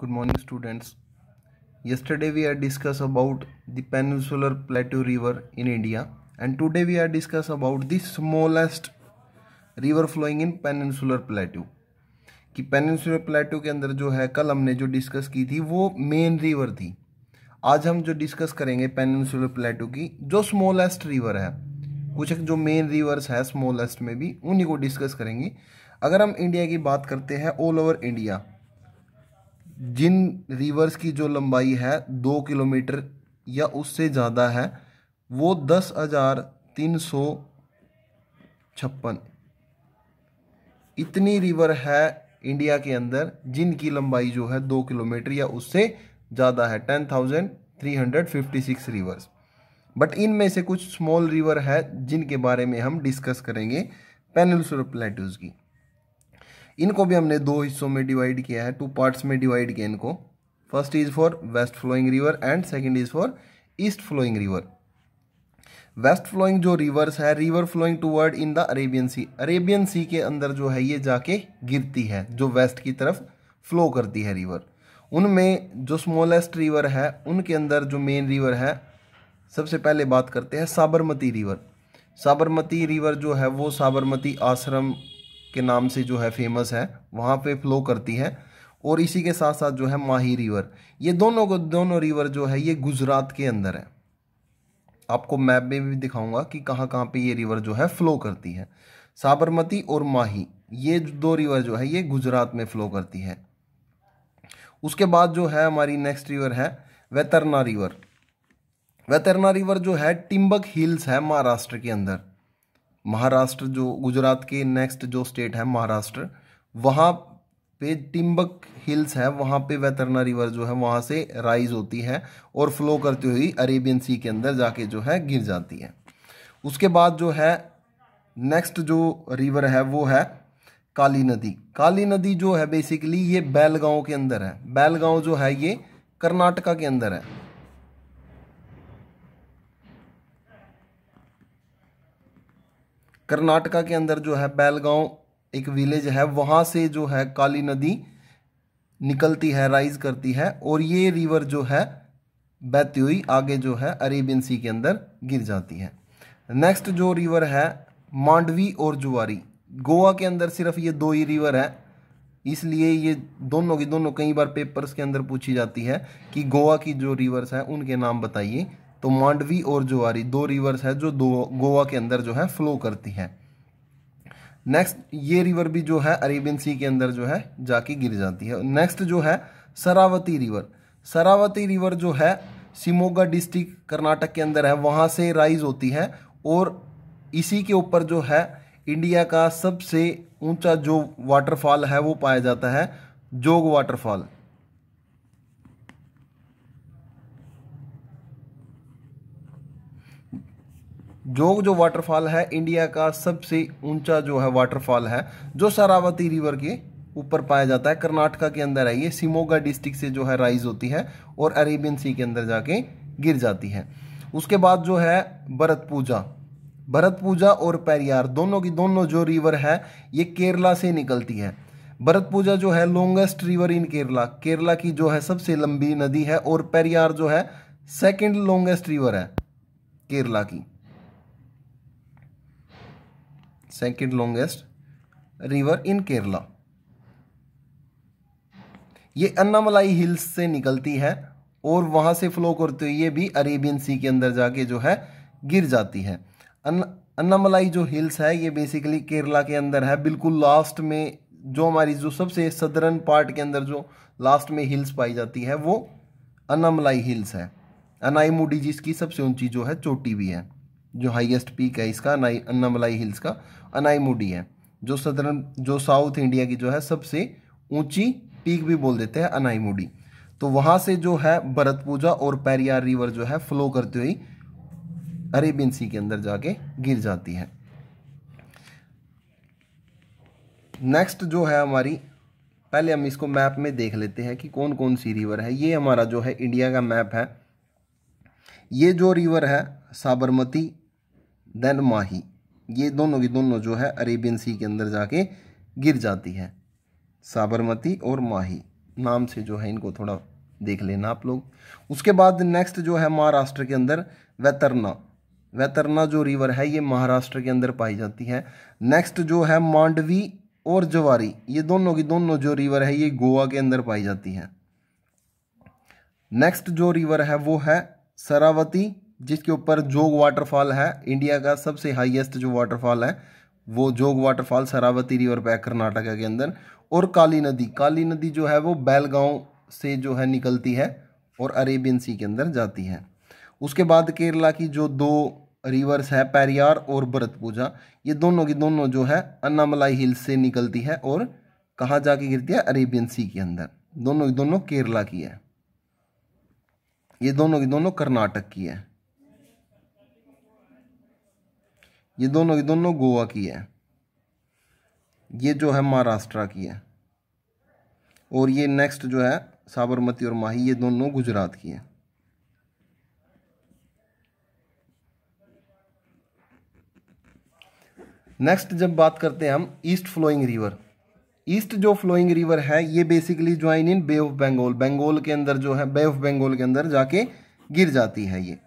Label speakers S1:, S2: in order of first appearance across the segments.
S1: good morning students yesterday we are discuss about the peninsular plateau river in india and today we are discuss about the smallest river flowing in peninsular plateau कि peninsular plateau के अंदर जो है कल हमने जो discuss की थी वो मेन रिवर थी आज हम जो डिस्कस करेंगे पेनिनसुलर प्लेटो की जो स्मॉलेस्ट रिवर है कुछ जो मेन रिवर्स है स्मॉलेस्ट में भी उन्हीं को डिस्कस करेंगे अगर हम इंडिया की बात करते हैं ऑल ओवर इंडिया जिन रिवर्स की जो लंबाई है, दो किलोमीटर या उससे ज़्यादा है, वो दस हज़ार तीन सौ छप्पन। इतनी रिवर है इंडिया के अंदर जिनकी लंबाई जो है दो किलोमीटर या उससे ज़्यादा है, ten thousand three hundred fifty six rivers. But इनमें से कुछ स्मॉल रिवर है जिनके बारे में हम डिस्कस करेंगे पेनिनसुलर प्लेटूज की। इनको भी हमने दो हिस्सों में डिवाइड किया है टू पार्ट्स में डिवाइड किया इनको। First is for west flowing river and second is for east flowing river west flowing जो रिवर्स है river flowing toward in the Arabian sea Arabian sea के अंदर जो है, ये जाके गिरती है, जो वेस्ट की तरफ़ फ्लो करती है रिवर उनमें जो स्मॉलेस्ट रिवर है, उनके अंदर जो मेन रिवर है, सबसे पहले बात करते हैं साबरमती रिवर साबरमती रिवर जो है, वो साबरमती आश्रम के नाम से जो है फ़ेमस है, वहाँ पे फ्लो करती है और इसी के साथ साथ जो है माही रिवर ये दोनों को, दोनों रिवर जो है, ये गुजरात के अंदर है। आपको मैप में भी दिखाऊँगा कि कहाँ कहाँ पे ये रिवर जो है फ्लो करती है। साबरमती और माही, ये दो रिवर जो है, ये गुजरात में फ्लो करती है। उसके बाद जो है हमारी नेक्स्ट रिवर है, वेतरना रिवर वेतरना रिवर जो है, टिम्बक हिल्स है महाराष्ट्र के अंदर। महाराष्ट्र, जो गुजरात के नेक्स्ट जो स्टेट है महाराष्ट्र, वहाँ पे टिम्बक हिल्स है, वहाँ पे वेतरना रिवर जो है, वहाँ से राइज होती है और फ्लो करती हुई अरेबियन सी के अंदर जाके जो है गिर जाती है। उसके बाद जो है नेक्स्ट जो रिवर है, वो है काली नदी। काली नदी जो है बेसिकली ये बैलगांव के अंदर है। बैलगांव जो है ये कर्नाटका के अंदर है। कर्नाटका के अंदर जो है बैलगांव एक विलेज है, वहाँ से जो है काली नदी निकलती है राइज करती है और ये रिवर जो है बहती हुई आगे जो है अरेबियन सी के अंदर गिर जाती है। नेक्स्ट जो रिवर है मांडवी और जुआरी। गोवा के अंदर सिर्फ़ ये दो ही रिवर है, इसलिए ये दोनों की दोनों कई बार पेपर्स के अंदर पूछी जाती है कि गोवा की जो रिवर्स हैं, उनके नाम बताइए। तो मांडवी और जुआरी दो रिवर्स है जो दो गोवा के अंदर जो है फ्लो करती है। नेक्स्ट ये रिवर भी जो है अरेबियन सी के अंदर जो है जाके गिर जाती है। नेक्स्ट जो है सरावती रिवर सरावती रिवर जो है सिमोगा डिस्ट्रिक्ट कर्नाटक के अंदर है, वहाँ से राइज होती है और इसी के ऊपर जो है इंडिया का सबसे ऊँचा जो वाटरफॉल है वो पाया जाता है जोग वाटरफॉल जोग जो वाटरफॉल है इंडिया का सबसे ऊँचा जो है वाटरफॉल है, जो सरावती रिवर के ऊपर पाया जाता है, कर्नाटका के अंदर है ये सिमोगा डिस्ट्रिक्ट से जो है राइज होती है और अरेबियन सी के अंदर जाके गिर जाती है। उसके बाद जो है भरत पूजा भरत पूजा और पेरियार दोनों की दोनों जो रिवर है, ये केरला से निकलती है। भरत पूजा जो है longest river in Kerala Kerala की जो है सबसे लंबी नदी है और पेरियार जो है सेकंड लॉन्गेस्ट रिवर है केरला की। Second longest river in Kerala ये अन्नामलाई हिल्स से निकलती है और वहाँ से फ्लो करते हुए भी अरेबियन सी के अंदर जाके जो है गिर जाती है। अन्नामलाई जो हिल्स है, ये बेसिकली केरला के अंदर है। बिल्कुल लास्ट में जो हमारी जो सबसे सदरन पार्ट के अंदर जो लास्ट में हिल्स पाई जाती है, वो अन्नामलाई हिल्स है। अनाईमुडी जिसकी सबसे ऊँची जो है चोटी भी है, जो हाईएस्ट पीक है इसका, अनाई, अन्नामलाई हिल्स का। अनाईमुडी है, जो सदरन, जो साउथ इंडिया की जो है सबसे ऊँची पीक भी बोल देते हैं अनाईमुडी तो वहाँ से जो है भरत पूजा और पेरियार रिवर जो है फ्लो करती हुई अरेबियन सी के अंदर जाके गिर जाती है। नेक्स्ट जो है हमारी, पहले हम इसको मैप में देख लेते हैं कि कौन कौन सी रिवर है। ये हमारा जो है इंडिया का मैप है। ये जो रिवर है, साबरमती देन माही। ये दोनों की दोनों जो है अरेबियन सी के अंदर जाके गिर जाती है। साबरमती और माही नाम से जो है इनको थोड़ा देख लेना आप लोग। उसके बाद नेक्स्ट जो है महाराष्ट्र के अंदर वैतरना। वैतरना जो रिवर है, ये महाराष्ट्र के अंदर पाई जाती है। नेक्स्ट जो है मांडवी और जवारी, ये दोनों की दोनों जो रिवर है, ये गोवा के अंदर पाई जाती है। नेक्स्ट जो रिवर है, वो है सरावती जिसके ऊपर जोग वाटरफॉल है, इंडिया का सबसे हाईएस्ट जो वाटरफॉल है, वो जोग वाटरफॉल सरावती रिवर पे कर्नाटका के अंदर। और काली नदी काली नदी जो है वो बैलगांव से जो है निकलती है और अरेबियन सी के अंदर जाती है। उसके बाद केरला की जो दो रिवर्स है, पैरियार और भरत पूजा, ये दोनों की दोनों जो है अन्नामलाई हिल्स से निकलती है और कहाँ जाके गिरती है? अरेबियन सी के अंदर। दोनों की दोनों केरला की है। ये दोनों की दोनों कर्नाटक की है। ये दोनों की दोनों गोवा की है। ये जो है महाराष्ट्र की है। और ये नेक्स्ट जो है साबरमती और माही, ये दोनों गुजरात की है। नेक्स्ट जब बात करते हैं हम ईस्ट फ्लोइंग रिवर ईस्ट जो फ्लोइंग रिवर है, ये basically join in bay of Bengal Bengal के अंदर जो है बे ऑफ़ बंगाल के अंदर जाके गिर जाती है ये।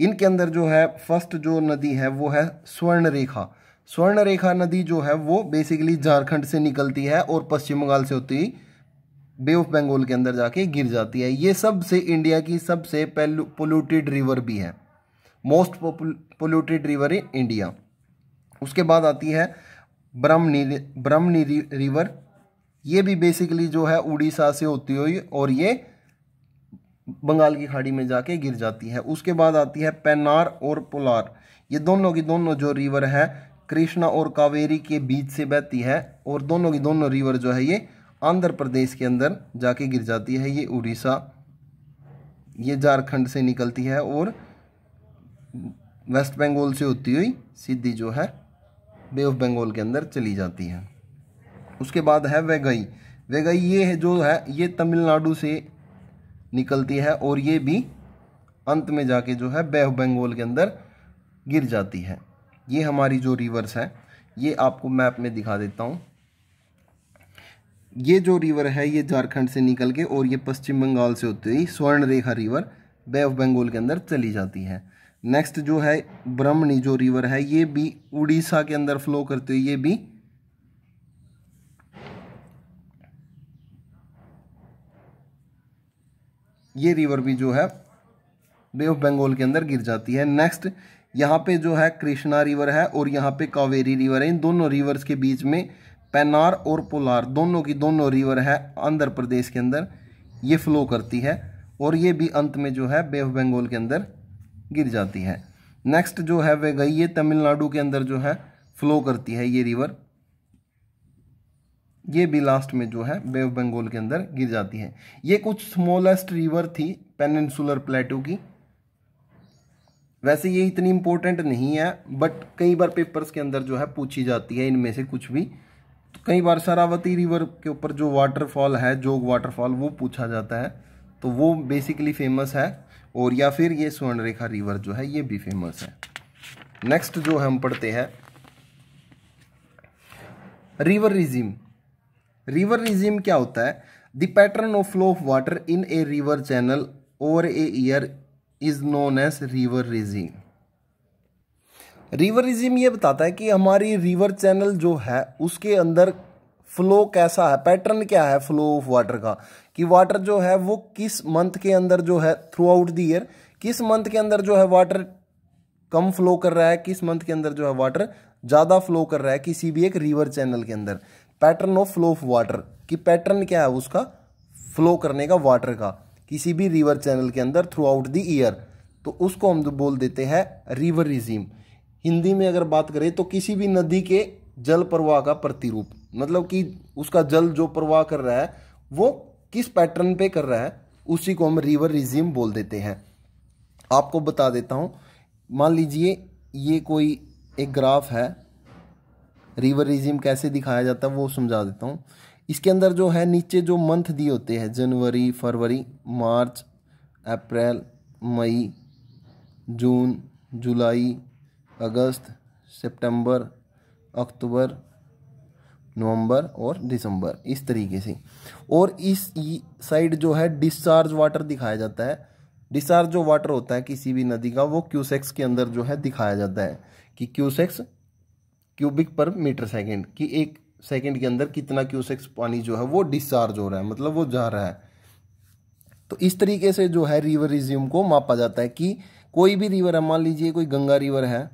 S1: इनके अंदर जो है, फ़र्स्ट जो नदी है, वो है स्वर्ण रेखा स्वर्ण रेखा नदी जो है, वो बेसिकली झारखंड से निकलती है और पश्चिम बंगाल से होती बे ऑफ़ बंगाल के अंदर जाके गिर जाती है। ये सबसे इंडिया की सबसे पोल्यूटेड रिवर भी है। Most polluted river in India उसके बाद आती है ब्रह्मनी ब्रह्मनी रिवर ये भी बेसिकली जो है, उड़ीसा से होती हुई और ये बंगाल की खाड़ी में जाके गिर जाती है। उसके बाद आती है पेनार और पोलार। ये दोनों की दोनों जो रिवर है, कृष्णा और कावेरी के बीच से बहती है और दोनों की दोनों रिवर जो है ये आंध्र प्रदेश के अंदर जाके गिर जाती है। ये उड़ीसा, ये झारखंड से निकलती है और वेस्ट बंगाल से होती हुई सीधी जो है बे ऑफ़ बंगाल के अंदर चली जाती है। उसके बाद है वेगई। वेगई ये है जो है, ये तमिलनाडु से निकलती है और ये भी अंत में जाके जो है बे ऑफ़ बंगाल के अंदर गिर जाती है। ये हमारी जो रिवर्स है, ये आपको मैप में दिखा देता हूँ। ये जो रिवर है, ये झारखंड से निकल के और ये पश्चिम बंगाल से होती हुई Subarnarekha river bay of Bengal के अंदर चली जाती है। नेक्स्ट जो है ब्रह्मणी जो रिवर है, ये भी उड़ीसा के अंदर फ्लो करते हुए ये भी ये रिवर भी जो है बे ऑफ़ बंगाल के अंदर गिर जाती है। नेक्स्ट यहाँ पे जो है कृष्णा रिवर है और यहाँ पे कावेरी रिवर है। इन दोनों रिवर्स के बीच में पेनार और पोलार दोनों की दोनों रिवर है आंध्र प्रदेश के अंदर। ये फ्लो करती है और ये भी अंत में जो है बे ऑफ़ बंगाल के अंदर गिर जाती है। नेक्स्ट जो है वे गई ये तमिलनाडु के अंदर जो है फ्लो करती है ये रिवर ये भी लास्ट में जो है बे ऑफ़ बंगाल के अंदर गिर जाती है। ये कुछ स्मॉलेस्ट रिवर थी पेनिनसुलर प्लेटो की। वैसे ये इतनी इंपॉर्टेंट नहीं है बट कई बार पेपर्स के अंदर जो है पूछी जाती है, इनमें से कुछ भी। तो कई बार शरावती रिवर के ऊपर जो वाटरफॉल है जोग वाटरफॉल वो पूछा जाता है। तो वो बेसिकली फ़ेमस है, और या फिर ये स्वर्णरेखा रिवर जो है, ये भी फ़ेमस है। नेक्स्ट जो हम पढ़ते हैं रिवर रिजिम रिवर रिजिम क्या होता है? The pattern of flow of water in a river channel over a year is known as river regime river regime ये बताता है कि हमारी रिवर चैनल जो है, उसके अंदर फ्लो कैसा है? पैटर्न क्या है फ्लो ऑफ़ वाटर का? कि वाटर जो है, वो किस मंथ के अंदर जो है थ्रू आउट द ईयर किस मंथ के अंदर जो है वाटर कम फ्लो कर रहा है, किस मंथ के अंदर जो है वाटर ज़्यादा फ्लो कर रहा है किसी भी एक रिवर चैनल के अंदर। Pattern of flow of water, कि पैटर्न क्या है उसका? फ्लो करने का, वाटर का, किसी भी रिवर चैनल के अंदर थ्रू आउट द ईयर तो उसको हम बोल देते हैं रिवर रिजीम हिंदी में अगर बात करें तो किसी भी नदी के जल प्रवाह का प्रतिरूप मतलब कि उसका जल जो प्रवाह कर रहा है, वो किस पैटर्न पे कर रहा है, उसी को हम रिवर रिजिम बोल देते हैं। आपको बता देता हूँ, मान लीजिए ये कोई एक ग्राफ है रिवर रिजिम कैसे दिखाया जाता है वो समझा देता हूँ। इसके अंदर जो है, नीचे जो मंथ दिए होते हैं, जनवरी, फरवरी, मार्च, अप्रैल, मई, जून, जुलाई, अगस्त, सितंबर, अक्टूबर, नवंबर और दिसंबर, इस तरीके से। और इस साइड जो है डिस्चार्ज वाटर दिखाया जाता है। डिस्चार्ज जो वाटर होता है किसी भी नदी का, वो क्यूसेक्स के अंदर जो है दिखाया जाता है कि cusecs cubic per meter second कि एक सेकेंड के अंदर कितना क्यूसेक्स पानी जो है वो डिस्चार्ज हो रहा है मतलब वो जा रहा है। तो इस तरीके से जो है रिवर रिज्यूम को मापा जाता है कि कोई भी रिवर है मान लीजिए कोई गंगा रिवर है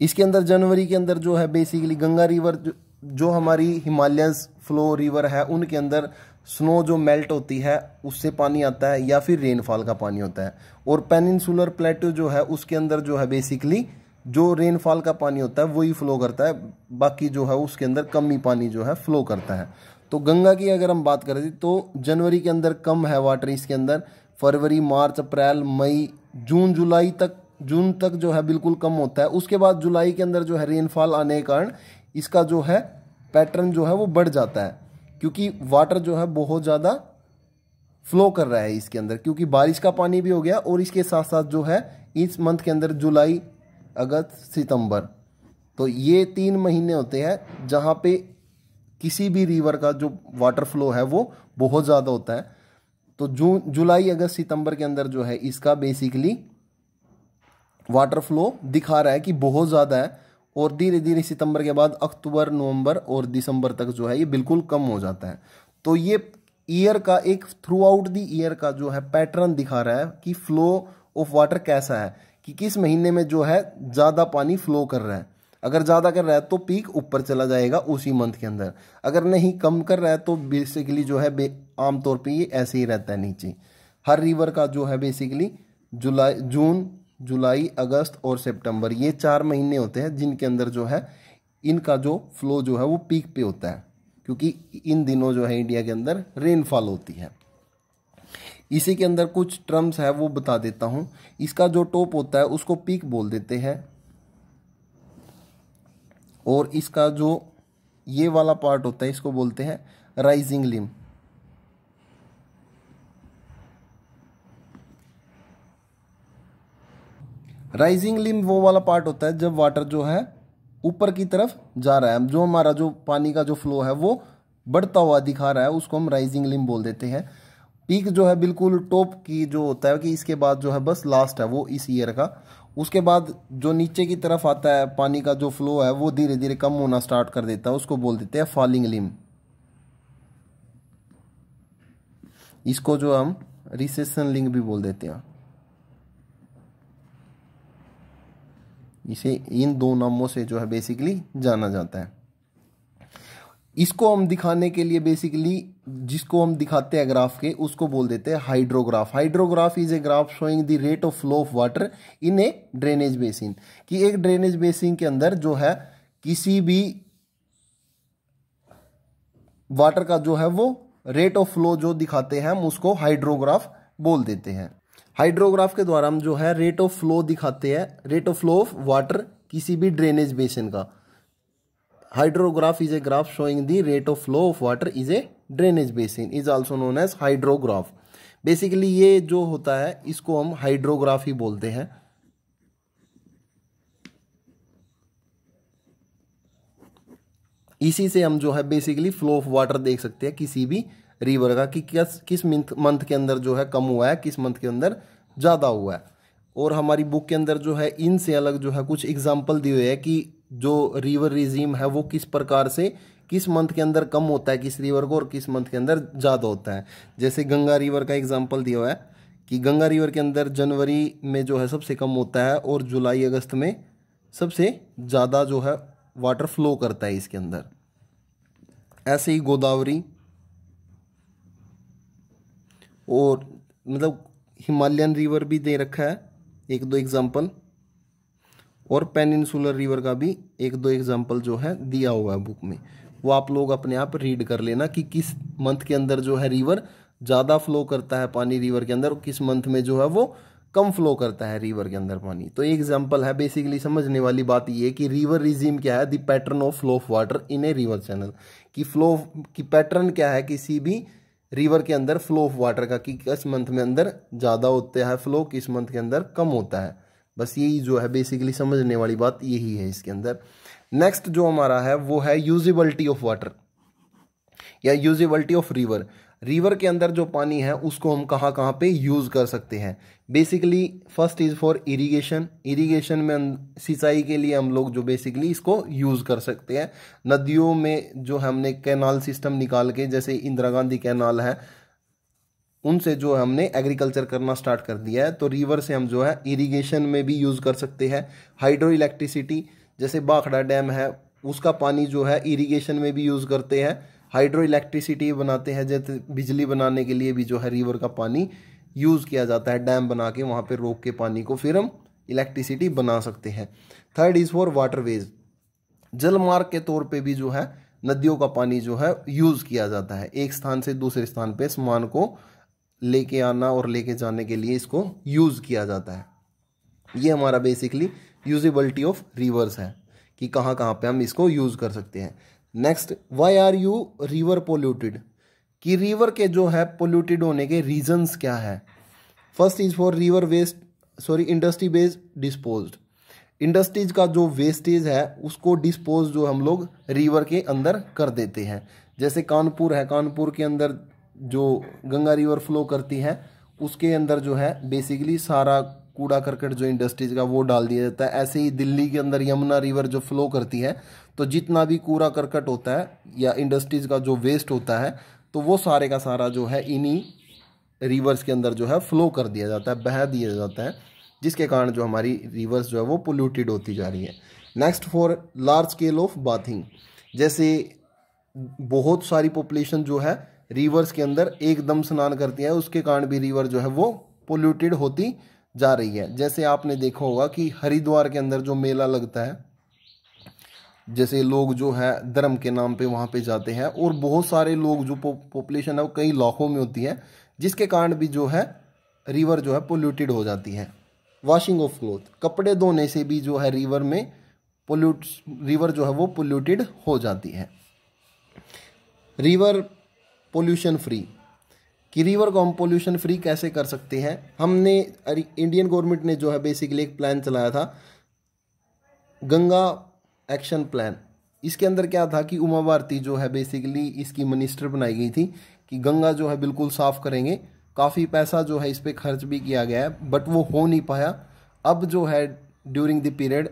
S1: इसके अंदर जनवरी के अंदर जो है बेसिकली गंगा रिवर जो, जो हमारी हिमालयंस फ्लो रिवर है उनके अंदर स्नो जो मेल्ट होती है उससे पानी आता है या फिर रेनफॉल का पानी होता है। और पेनिनसुलर प्लेटो जो है उसके अंदर जो है बेसिकली जो रेनफॉल का पानी होता है, वही फ्लो करता है। बाकी जो है, उसके अंदर कम ही पानी जो है फ्लो करता है। तो गंगा की अगर हम बात करें तो जनवरी के अंदर कम है वाटर इसके अंदर। फरवरी, मार्च, अप्रैल, मई, जून, जुलाई तक, जून तक जो है, बिल्कुल कम होता है। उसके बाद जुलाई के अंदर जो है रेनफॉल आने के कारण इसका जो है पैटर्न जो है, वो बढ़ जाता है। क्योंकि वाटर जो है, बहुत ज़्यादा फ्लो कर रहा है इसके अंदर। क्योंकि बारिश का पानी भी हो गया और इसके साथ साथ जो है, इस मंथ के अंदर जुलाई अगस्त, सितंबर। तो ये तीन महीने होते हैं जहाँ पे किसी भी रिवर का जो वाटर फ्लो है वो बहुत ज़्यादा होता है। तो जून, जुलाई, अगस्त, सितंबर के अंदर जो है इसका बेसिकली वाटर फ्लो दिखा रहा है कि बहुत ज़्यादा है और धीरे धीरे सितंबर के बाद अक्टूबर, नवंबर और दिसंबर तक जो है ये बिल्कुल कम हो जाता है। तो ये ईयर का एक थ्रू आउट द ईयर का जो है पैटर्न दिखा रहा है कि फ्लो ऑफ़ वाटर कैसा है। कि किस महीने में जो है ज़्यादा पानी फ्लो कर रहा है। अगर ज़्यादा कर रहा है तो पीक ऊपर चला जाएगा उसी मंथ के अंदर। अगर नहीं कम कर रहा है तो बेसिकली जो है आमतौर पर ये ऐसे ही रहता है नीचे। हर रिवर का जो है बेसिकली जुलाई, जून, जुलाई, अगस्त और सितंबर ये चार महीने होते हैं जिनके अंदर जो है इनका जो फ्लो जो है वो पीक पे होता है। क्योंकि इन दिनों जो है इंडिया के अंदर रेनफॉल होती है। इसी के अंदर कुछ टर्म्स है, वो बता देता हूँ। इसका जो टॉप होता है, उसको पीक बोल देते हैं। और इसका जो ये वाला पार्ट होता है, इसको बोलते हैं राइजिंग लिम राइजिंग लिम वो वाला पार्ट होता है, जब वाटर जो है, ऊपर की तरफ़ जा रहा है। जो हमारा जो पानी का जो फ्लो है, वो बढ़ता हुआ दिखा रहा है, उसको हम राइजिंग लिम बोल देते हैं। पीक जो है बिल्कुल टॉप की जो होता है, कि इसके बाद जो है बस लास्ट है, वो इस ईयर का। उसके बाद जो नीचे की तरफ़ आता है, पानी का जो फ्लो है, वो धीरे धीरे कम होना स्टार्ट कर देता है, उसको बोल देते हैं फॉलिंग लिम इसको जो हम रिसेशन लिंग भी बोल देते हैं। इसे इन दो नामों से जो है बेसिकली जाना जाता है। इसको हम दिखाने के लिए बेसिकली जिसको हम दिखाते हैं ग्राफ के, उसको बोल देते हैं hydrograph hydrograph is a graph showing the rate of flow of water in a drainage basin कि एक ड्रेनेज बेसिन के अंदर जो है, किसी भी वाटर का जो है वो रेट ऑफ़ फ्लो जो दिखाते हैं, हम उसको हाइड्रोग्राफ बोल देते हैं। हाइड्रोग्राफ के द्वारा हम जो है रेट ऑफ़ फ्लो दिखाते हैं rate of flow of water किसी भी ड्रेनेज बेसिन का। Hydrograph is a graph showing the rate of flow of water is a drainage basin is also known as hydrograph basically ये जो होता है, इसको हम हाइड्रोग्राफ ही बोलते हैं। इसी से हम जो है बेसिकली फ्लो ऑफ़ वाटर देख सकते हैं किसी भी रिवर का कि किस किस मंथ के अंदर जो है कम हुआ है, किस मंथ के अंदर ज़्यादा हुआ है। और हमारी बुक के अंदर जो है, इनसे अलग जो है कुछ एग्ज़ाम्पल दिए हुए हैं कि जो रिवर रिजीम है, वो किस प्रकार से, किस मंथ के अंदर कम होता है किस रिवर को और किस मंथ के अंदर ज़्यादा होता है। जैसे गंगा रिवर का एग्ज़ाम्पल दिया हुआ है कि गंगा रिवर के अंदर जनवरी में जो है सबसे कम होता है और जुलाई, अगस्त में सबसे ज़्यादा जो है वाटर फ्लो करता है इसके अंदर। ऐसे ही गोदावरी और मतलब हिमालयन रिवर भी दे रखा है। एक दो एग्जांपल और पेनिनसुलर रिवर का भी एक दो एग्जांपल जो है दिया हुआ है बुक में। वो आप लोग अपने आप रीड कर लेना कि किस मंथ के अंदर जो है रिवर ज़्यादा फ्लो करता है पानी रिवर के अंदर और किस मंथ में जो है वो कम फ्लो करता है रिवर के अंदर पानी। तो एक एग्जांपल है बेसिकली समझने वाली बात ये कि रिवर रिजीम क्या है? The pattern of flow of water in a river channel कि फ्लो की पैटर्न क्या है? किसी भी रिवर के अंदर फ्लो ऑफ़ वाटर का कि किस मंथ में अंदर ज़्यादा होता है फ्लो किस मंथ के अंदर कम होता है। बस यही जो है बेसिकली समझने वाली बात यही है इसके अंदर। नेक्स्ट जो हमारा है, वो है यूजिबिलिटी ऑफ़ वाटर या यूजिबिलिटी ऑफ़ रिवर रिवर के अंदर जो पानी है, उसको हम कहाँ कहाँ पे यूज़ कर सकते हैं। Basically first is for irrigation irrigation में सिंचाई के लिए हम लोग जो बेसिकली इसको यूज़ कर सकते हैं। नदियों में जो हमने कैनाल सिस्टम निकाल के, जैसे इंदिरा गांधी कैनाल है उनसे जो हमने एग्रीकल्चर करना स्टार्ट कर दिया है तो रिवर से हम जो है इरिगेशन में भी यूज़ कर सकते हैं। हाइड्रो इलेक्ट्रिसिटी जैसे बाखड़ा डैम है, उसका पानी जो है इरिगेशन में भी यूज़ करते हैं। हाइड्रो इलेक्ट्रिसिटी बनाते हैं, जैसे बिजली बनाने के लिए भी जो है रिवर का पानी यूज़ किया जाता है डैम बना के, वहाँ पर रोक के पानी को फिर हम इलेक्ट्रिसिटी बना सकते हैं। थर्ड इज़ फॉर वाटरवेज जल मार्ग के तौर पे भी जो है नदियों का पानी जो है यूज़ किया जाता है। एक स्थान से दूसरे स्थान पे सामान को लेके आना और लेके जाने के लिए इसको यूज़ किया जाता है। ये हमारा बेसिकली यूजिबिलिटी ऑफ़ रिवर्स है कि कहाँ कहाँ पे हम इसको यूज़ कर सकते हैं। Next why are you river polluted कि रिवर के जो है पोल्यूटेड होने के रीजंस क्या है? First is for river waste sorry industry based dispose industries का जो वेस्टेज है, उसको डिस्पोज जो हम लोग रिवर के अंदर कर देते हैं। जैसे कानपुर है, कानपुर के अंदर जो गंगा रिवर फ्लो करती है, उसके अंदर जो है बेसिकली सारा कूड़ा करकट जो इंडस्ट्रीज़ का, वो डाल दिया जाता है। ऐसे ही दिल्ली के अंदर यमुना रिवर जो फ्लो करती है तो जितना भी कूड़ा करकट होता है, या इंडस्ट्रीज़ का जो वेस्ट होता है तो वो सारे का सारा जो है, इन्हीं रिवर्स के अंदर जो है फ्लो कर दिया जाता है, बह दिया जाता है, जिसके कारण जो हमारी रिवर्स जो है, वो पोल्यूटेड होती जा रही है। Next for large scale of bathing जैसे बहुत सारी पॉपुलेशन जो है रिवर्स के अंदर एकदम स्नान करती है, उसके कारण भी रिवर जो है वो पोल्यूटेड होती जा रही है। जैसे आपने देखा होगा कि हरिद्वार के अंदर जो मेला लगता है, जैसे लोग जो है धर्म के नाम पे वहाँ पे जाते हैं, और बहुत सारे लोग जो पॉपुलेशन है वो कई लाखों में होती है, जिसके कारण भी जो है रिवर जो है पोल्यूटेड हो जाती है। वॉशिंग ऑफ़ क्लोथ कपड़े धोने से भी जो है रिवर में पोल्यूट रिवर जो है वो पोल्यूटेड हो जाती है। रिवर पोल्यूशन फ्री कि रिवर को हम पोल्यूशन फ्री कैसे कर सकते हैं? हमने इंडियन गवर्नमेंट ने जो है बेसिकली एक प्लान चलाया था। गंगा एक्शन प्लान इसके अंदर क्या था कि उमा भारती जो है बेसिकली इसकी मिनिस्टर बनाई गई थी कि गंगा जो है बिल्कुल साफ़ करेंगे। काफ़ी पैसा जो है इस पर खर्च भी किया गया है बट वो हो नहीं पाया। अब जो है ड्यूरिंग द पीरियड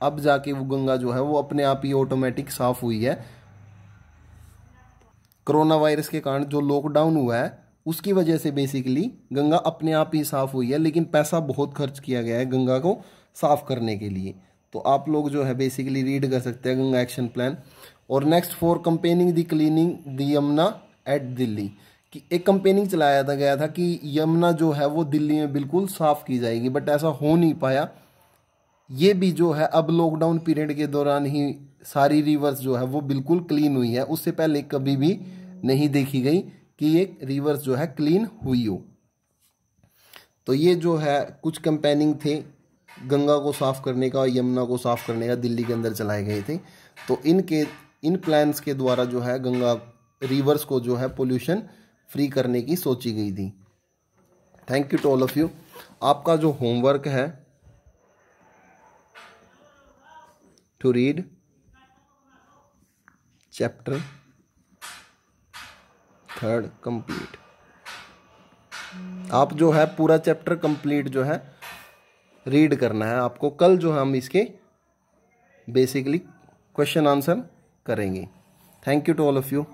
S1: अब जाके वो गंगा जो है वो अपने आप ही ऑटोमेटिक साफ़ हुई है। कोरोना वायरस के कारण जो लॉकडाउन हुआ है, उसकी वजह से बेसिकली गंगा अपने आप ही साफ़ हुई है, लेकिन पैसा बहुत खर्च किया गया है गंगा को साफ़ करने के लिए। तो आप लोग जो है बेसिकली रीड कर सकते हैं गंगा एक्शन प्लान और next for campaigning the cleaning the Yamuna at Delhi कि एक कंपेनिंग चलाया था, गया था कि यमुना जो है वो दिल्ली में बिल्कुल साफ़ की जाएगी बट ऐसा हो नहीं पाया। ये भी जो है अब लॉकडाउन पीरियड के दौरान ही सारी रिवर्स जो है वो बिल्कुल क्लीन हुई है। उससे पहले कभी भी नहीं देखी गई कि एक रिवर्स जो है क्लीन हुई हो। तो ये जो है, कुछ कंपेनिंग थे गंगा को साफ़ करने का और यमुना को साफ़ करने का, दिल्ली के अंदर चलाए गए थे। तो इनके, इन प्लान्स के द्वारा जो है गंगा रिवर्स को जो है पोल्यूशन फ्री करने की सोची गई थी। Thank you to all of you आपका जो होमवर्क है to read chapter third complete आप जो है पूरा चैप्टर कंप्लीट जो है रीड करना है आपको। कल जो हम इसके बेसिकली क्वेश्चन आंसर करेंगे। Thank you to all of you